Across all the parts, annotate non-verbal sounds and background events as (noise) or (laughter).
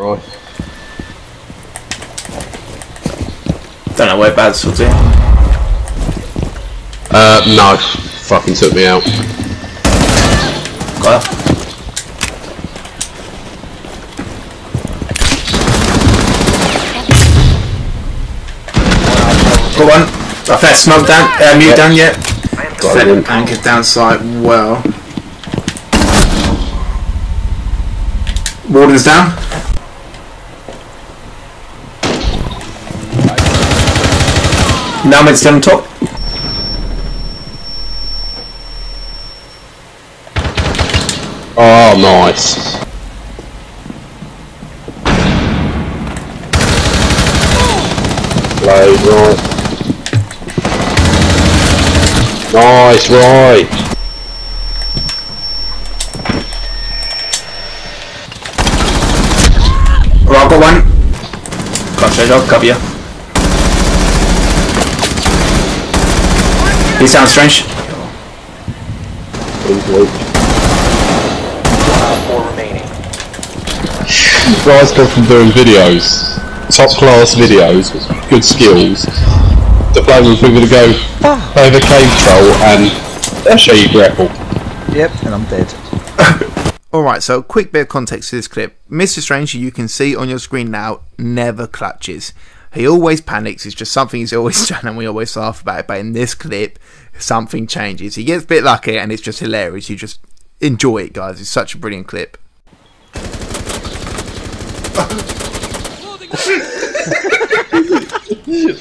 Right. Don't know where Baz was in. Uh, no. Fucking took me out. Got her. Got one. I've had smoke down, uh, mute Yep. down yet. Got him. anchor down site well. Warden's down. Now it's down top. Oh, nice. Blade, right. Nice, right. Got one. Got straight up, cover you. He sounds strange. Four remaining. Guys go from doing videos, top class videos, good skills, to playing with people that go, ah, I have a cave troll and they'll show you grapple. Yep, and I'm dead. (laughs) Alright, so quick bit of context to this clip. Mr. Strange, you can see on your screen now, never clutches. He always panics, it's just something he's always (laughs) done and we always laugh about it, but in this clip, something changes. He gets a bit lucky and it's just hilarious. You just enjoy it, guys. It's such a brilliant clip. (laughs)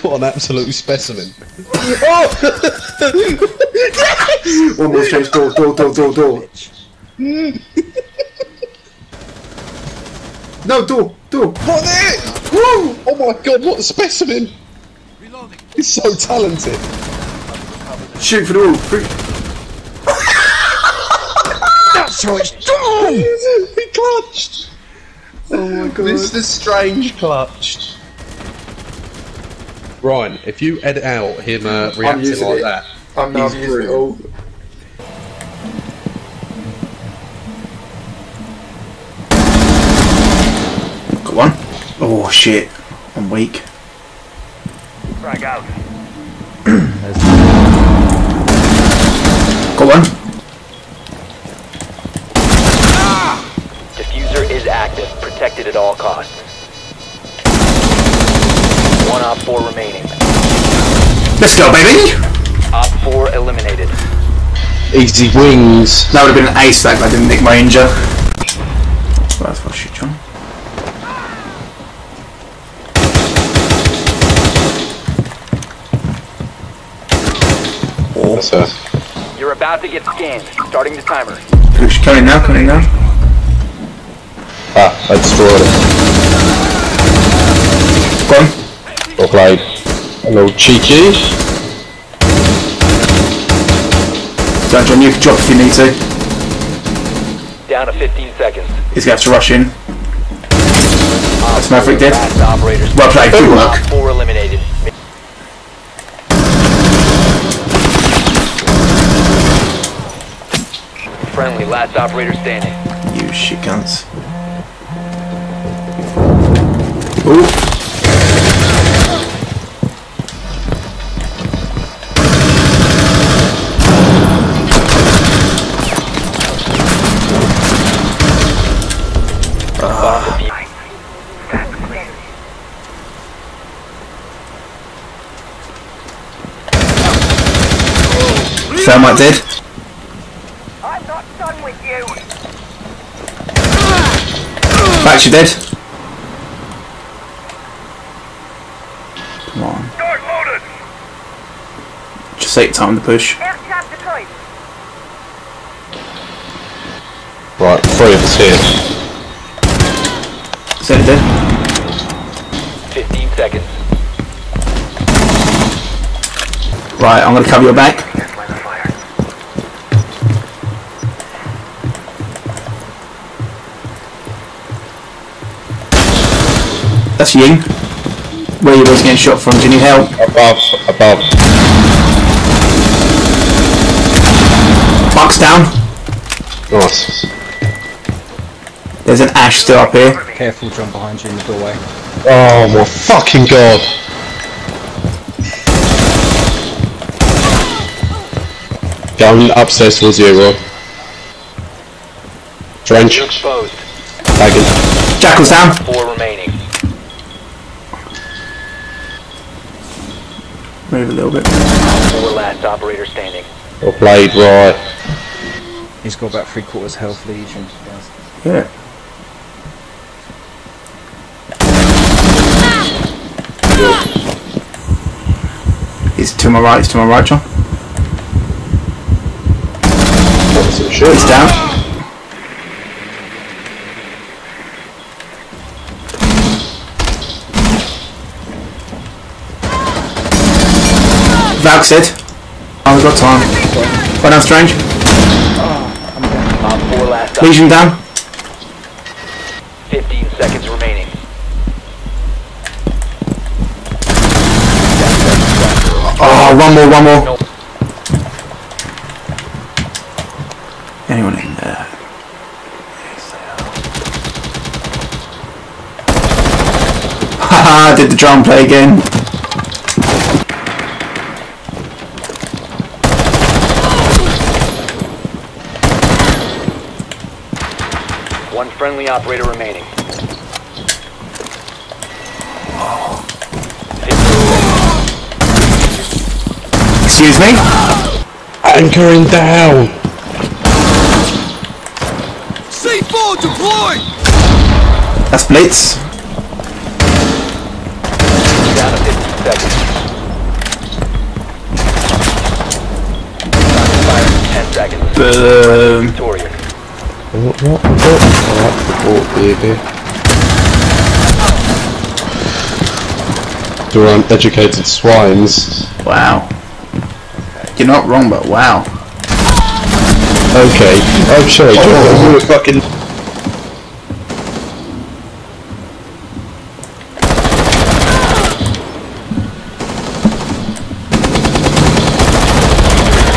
What an absolute specimen. Oh! (laughs) One more strange door, door, door, door, door. no, door, door. What the? Woo! Oh my god, what a specimen! He's so talented. Shoot for the wall. That's how it's done! he clutched! Oh my god. Mr. Strange clutched. Ryan, if you edit out him uh, reacting like it. that, I'm now he's using it all. Got one. Oh shit. I'm weak. Frag out. Got one. Defuser is active. Protected at all costs. One op four remaining. Let's go, baby! Op four eliminated. Easy wings. That would have been an ace that if I didn't nick my injure. Well, that's what I shoot, John. That's her. You're about to get scanned. Starting the timer. Push, coming now, coming now. Ah, I destroyed it. Go on. Well played. Hello, cheeky. John, John, you can drop if you need to. Down to 15 seconds. He's going to have to rush in. That's Maverick dead. Last operators. Well played, good work. Four eliminated. Friendly, last operator standing. You shit cunts. Ooh. Bomb defused. Thermite dead. I'm not done with you. Back, you dead. Come on. Start loaded. Just take time to push. Air trap deployed. Right, three of us here. Is that dead? 15 seconds. Right, I'm going to cover your back. That's Ying. Where are you was getting shot from? Do you need help? Above, above. Buck's down. Nice. There's an ash still up here. Careful, John, behind you in the doorway. Oh my fucking god! Going upstairs towards you, Roy. Trench, You're exposed. tagging. Jackal's down. Four remaining. Move a little bit. Four last operator standing. Well played, right. He's got about three quarters health legion. Yes. Yeah. He's to my right, he's to my right, John. Opposite shit. He's down. Valk said. Oh, we've got time. Right now, Strange. Last Lesion down. 15 seconds remaining. Oh, one more, one more. Anyone in there? Haha, (laughs) did the drum play again? One friendly operator remaining. Excuse me? Anchoring down! That's Blitz. Down to 15 seconds. Fire in 10 seconds. Boom. Victoria. What, what, what? Alright, report, baby. To our uneducated swines. Wow. You're not wrong, but wow. Okay, I'm you were fucking...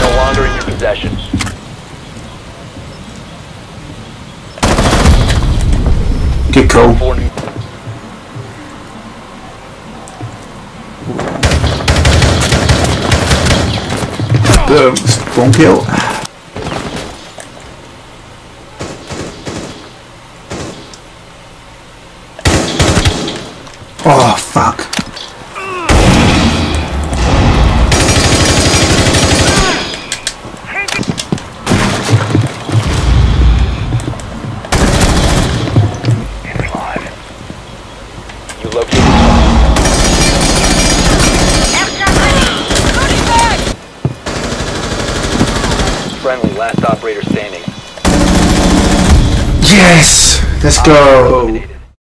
No longer in your possession. Four new Boom. One kill. Oh, fuck. Let's go.